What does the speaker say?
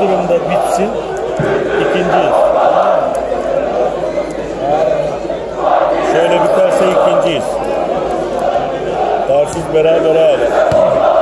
durumda bitsin. İkinci. Şöyle biterse ikinciyiz. Tarsus berabere alır.